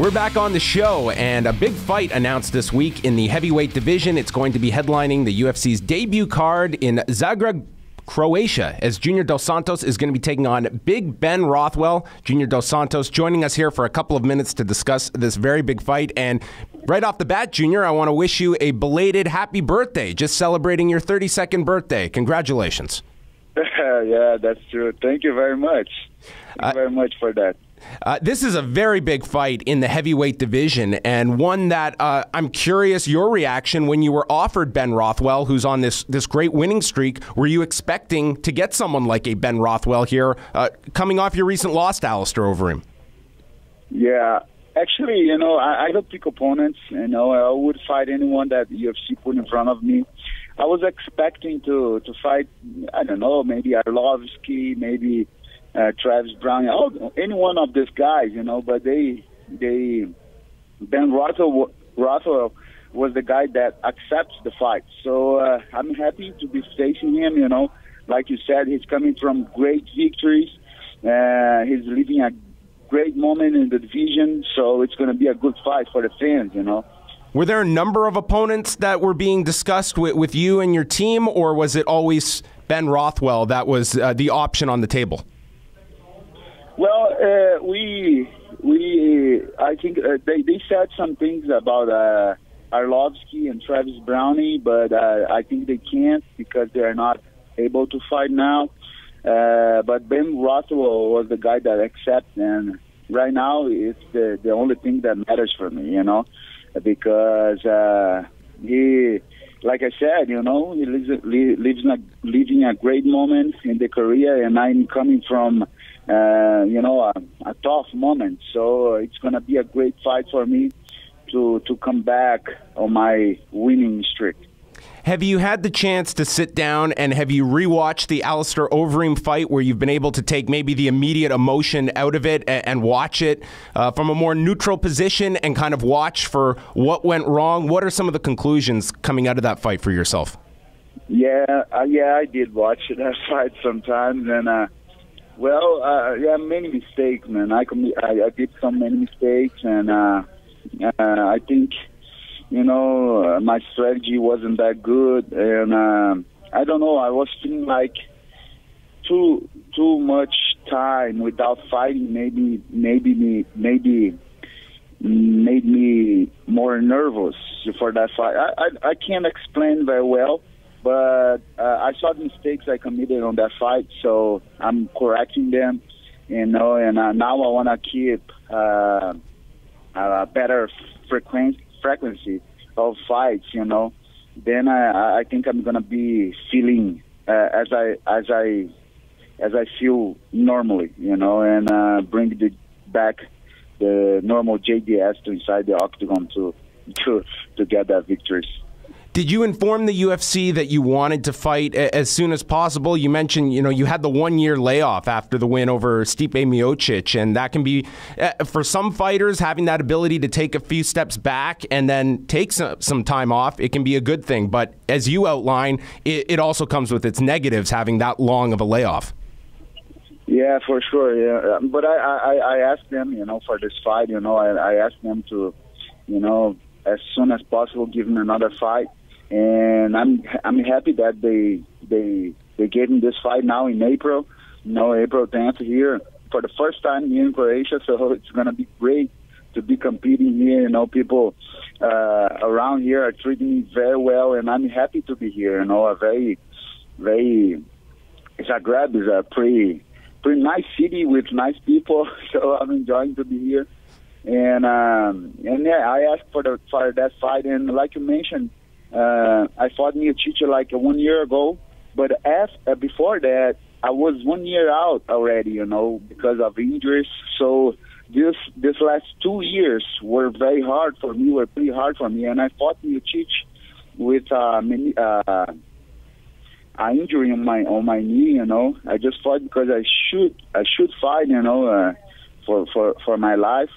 We're back on the show, and a big fight announced this week in the heavyweight division. It's going to be headlining the UFC's debut card in Zagreb. Croatia, as Junior Dos Santos is going to be taking on Big Ben Rothwell. Junior Dos Santos joining us here for a couple of minutes to discuss this very big fight. And right off the bat, Junior, I want to wish you a belated happy birthday, just celebrating your 32nd birthday. Congratulations. yeah, that's true. Thank you very much. Thank uh, you very much for that. Uh, this is a very big fight in the heavyweight division, and one that uh, I'm curious your reaction when you were offered Ben Rothwell, who's on this this great winning streak. Were you expecting to get someone like a Ben Rothwell here, uh, coming off your recent loss to Alistair Overeem? Yeah, actually, you know, I, I don't pick opponents. You know, I would fight anyone that UFC put in front of me. I was expecting to to fight, I don't know, maybe Arlovsky, maybe uh, Travis Browne, any one of these guys, you know. But they, they, Ben Rothwell, Rothwell was the guy that accepts the fight. So uh, I'm happy to be facing him. You know, like you said, he's coming from great victories. Uh, he's living a great moment in the division, so it's going to be a good fight for the fans. You know. Were there a number of opponents that were being discussed with, with you and your team, or was it always Ben Rothwell that was uh, the option on the table? Well, uh, we we I think uh, they they said some things about uh, Arlovsky and Travis Browne, but uh, I think they can't because they are not able to fight now. Uh, but Ben Rothwell was the guy that accepts, and right now it's the the only thing that matters for me, you know, because uh, he, like I said, you know, he lives lives a, living a great moment in the career, and I'm coming from uh, you know, a, a tough moment. So it's going to be a great fight for me to to come back on my winning streak. Have you had the chance to sit down and have you rewatched the Alistair Overeem fight where you've been able to take maybe the immediate emotion out of it and, and watch it uh, from a more neutral position and kind of watch for what went wrong? What are some of the conclusions coming out of that fight for yourself? Yeah, uh, yeah, I did watch that fight sometimes, and uh, well, uh, yeah, many mistakes, man. I, com- I I did so many mistakes, and uh, uh, I think you know uh, my strategy wasn't that good, and uh, I don't know. I was feeling like too too much time without fighting. Maybe maybe me maybe made me more nervous for that fight. I I, I can't explain very well but uh, I saw the mistakes I committed on that fight, so I'm correcting them, you know. And uh, now I want to keep uh, a better frequency frequency of fights, you know. Then I I think I'm gonna be feeling uh, as I as I as I feel normally, you know, and uh, bring the back the normal JDS to inside the octagon to to to get that victories. Did you inform the UFC that you wanted to fight as soon as possible? You mentioned, you know, you had the one year layoff after the win over Stipe Miocic, and that can be uh, for some fighters having that ability to take a few steps back and then take some, some, time off. It can be a good thing, but as you outline, it, it also comes with its negatives having that long of a layoff. Yeah, for sure. Yeah, but I, I, I asked them, you know, for this fight, you know, I, I asked them to, you know, as soon as possible give me another fight and I'm I'm happy that they they they gave me this fight now in April, you know, April 10th here for the first time here in Croatia. So it's gonna be great to be competing here. You know, people uh, around here are treating me very well, and I'm happy to be here. You know, a very very Zagreb is a pretty pretty nice city with nice people, so I'm enjoying to be here. And um, and yeah, I asked for the for that fight, and like you mentioned uh, I fought Miocic like one year ago, but uh, before that, I was one year out already, you know, because of injuries. So this this last two years were very hard for me, were pretty hard for me, and I fought Miocic with uh, many, uh, an injury on my on my knee. You know, I just fought because I should I should fight, you know, uh, for for for my life.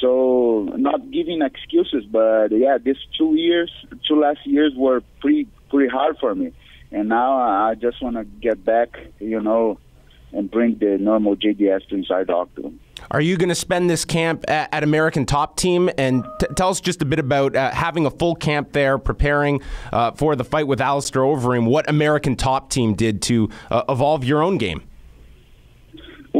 So not giving excuses, but yeah, these two years, two last years were pretty pretty hard for me, and now I just want to get back, you know, and bring the normal JDS to inside octagon. Are you going to spend this camp at, at American Top Team? And t- tell us just a bit about uh, having a full camp there, preparing uh, for the fight with Alistair Overeem. What American Top Team did to uh, evolve your own game?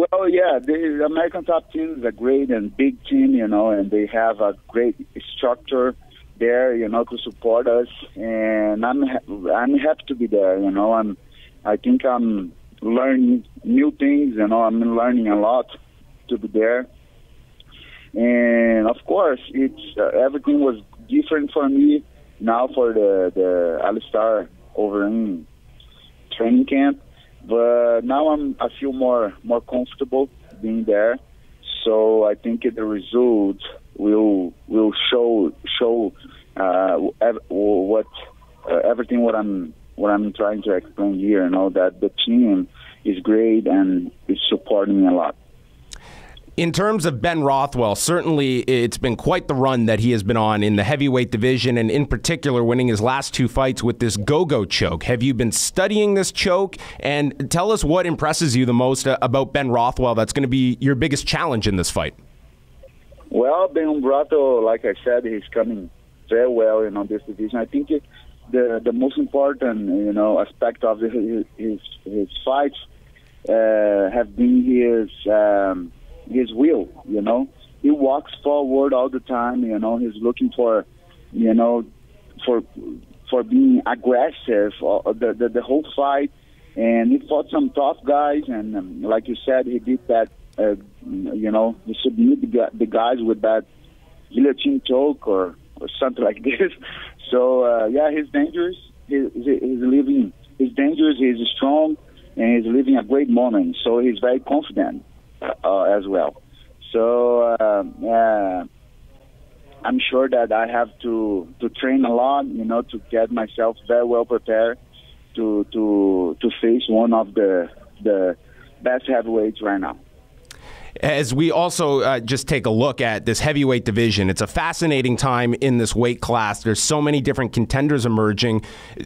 Well, yeah, the American Top Team is a great and big team, you know, and they have a great structure there, you know, to support us. And I'm I'm happy to be there, you know. I'm I think I'm learning new things, you know. I'm learning a lot to be there. And of course, it's uh, everything was different for me now for the the Alistair Overeem training camp but now I'm I feel more more comfortable being there. So I think the result will will show show uh, what uh, everything what I'm what I'm trying to explain here. You know that the team is great and is supporting me a lot. In terms of Ben Rothwell, certainly it's been quite the run that he has been on in the heavyweight division, and in particular, winning his last two fights with this go go choke. Have you been studying this choke? And tell us what impresses you the most uh, about Ben Rothwell that's going to be your biggest challenge in this fight. Well, Ben Rothwell, like I said, he's coming very well in on this division. I think it, the the most important you know aspect of his his, his fights uh, have been his. Um, his will. You know, he walks forward all the time. You know, he's looking for, you know, for for being aggressive uh, the, the the whole fight. And he fought some tough guys, and um, like you said, he did that. Uh, you know, he submitted the, guys with that guillotine choke or or something like this. So uh, yeah, he's dangerous. He's, he's living. He's dangerous. He's strong, and he's living a great moment. So he's very confident uh, as well. So uh, I'm sure that I have to to train a lot, you know, to get myself very well prepared to to to face one of the the best heavyweights right now. As we also uh, just take a look at this heavyweight division, it's a fascinating time in this weight class. There's so many different contenders emerging.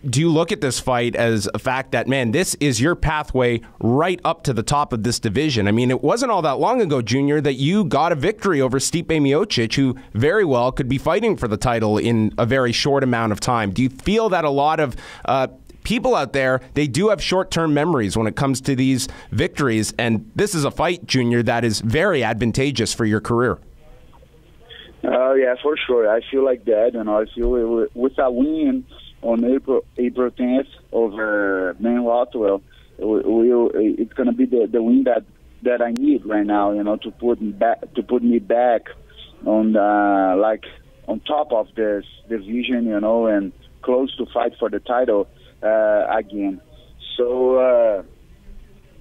Do you look at this fight as a fact that, man, this is your pathway right up to the top of this division? I mean, it wasn't all that long ago, Junior, that you got a victory over Stipe Miocic, who very well could be fighting for the title in a very short amount of time. Do you feel that a lot of uh, people out there, they do have short term memories when it comes to these victories. And this is a fight, Junior, that is very advantageous for your career. Uh, yeah, for sure. I feel like that. You know, I feel with a win on April April 10th over Ben Rothwell, we, it's going to be the, the win that that I need right now. You know, to put me back to put me back on the, like on top of this division. You know, and close to fight for the title uh, again. So uh,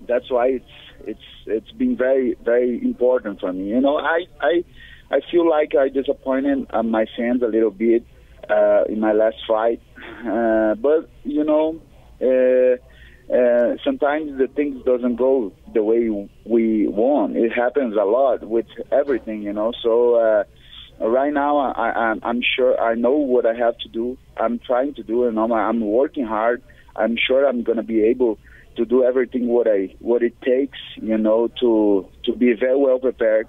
that's why it's it's it's been very very important for me. You know, I I I feel like I disappointed uh, my fans a little bit uh, in my last fight, uh, but you know. Uh, uh, sometimes the things doesn't go the way we want. It happens a lot with everything, you know. So uh, Uh, right now I, I'm, I'm sure I know what I have to do. I'm trying to do, and I'm, I'm working hard. I'm sure I'm going to be able to do everything what I what it takes, you know, to to be very well prepared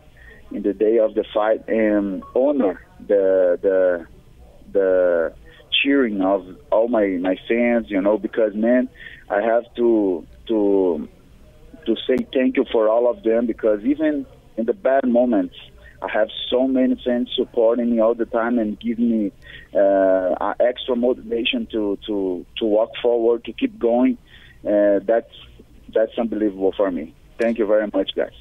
in the day of the fight and honor the the the cheering of all my my fans, you know, because man, I have to to to say thank you for all of them because even in the bad moments I have so many fans supporting me all the time and giving me uh, extra motivation to, to, to walk forward, to keep going. Uh, that's, that's unbelievable for me. Thank you very much, guys.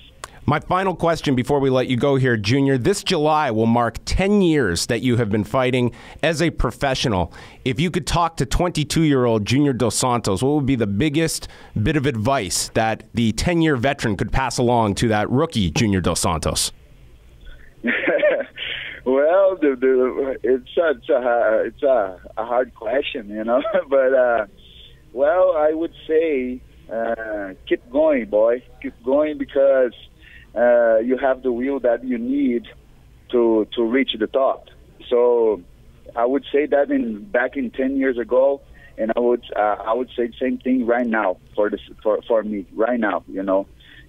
My final question before we let you go here, Junior. This July will mark 10 years that you have been fighting as a professional. If you could talk to 22 year old Junior Dos Santos, what would be the biggest bit of advice that the 10 year veteran could pass along to that rookie Junior Dos Santos? Well, the, the, it's a, it's a it's a, a hard question, you know. but uh, well, I would say uh, keep going, boy. Keep going because uh, you have the will that you need to to reach the top. So I would say that in back in ten years ago, and I would uh, I would say the same thing right now for this for for me right now. You know,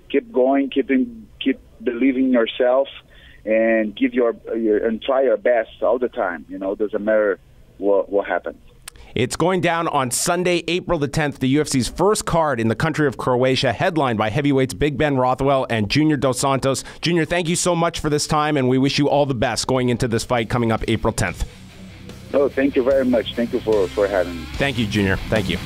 keep going, keep in yourself and give your, your and try your best all the time. You know, doesn't matter what what happens. It's going down on Sunday, April the 10th, the UFC's first card in the country of Croatia, headlined by heavyweights Big Ben Rothwell and Junior Dos Santos. Junior, thank you so much for this time, and we wish you all the best going into this fight coming up April 10th. Oh, thank you very much. Thank you for, for having me. Thank you, Junior. Thank you.